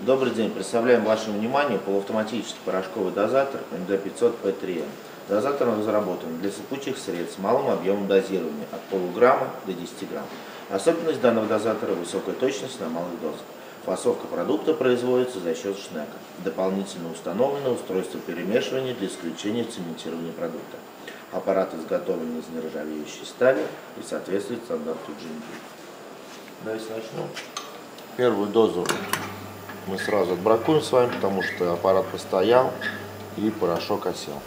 Добрый день. Представляем вашему вниманию полуавтоматический порошковый дозатор МД500P3М. Дозатор разработан для сыпучих средств с малым объемом дозирования от полуграмма до 10 грамм. Особенность данного дозатора – высокая точность на малых дозах. Фасовка продукта производится за счет шнека. Дополнительно установлено устройство перемешивания для исключения цементирования продукта. Аппарат изготовлен из нержавеющей стали и соответствует стандарту GMP. Давайте начнем. Первую дозу мы сразу отбракуем с вами, потому что аппарат постоял и порошок осел.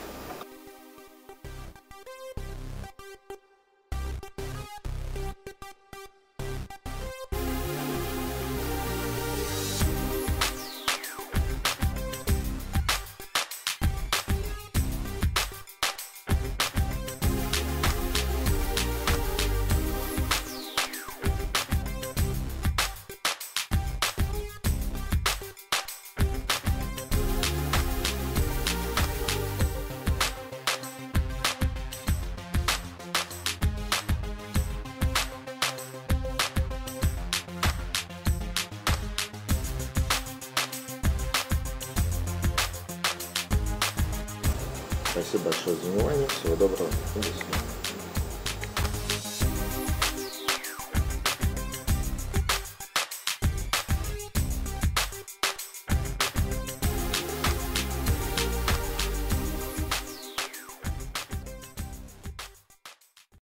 Спасибо большое за внимание. Всего доброго. До свидания.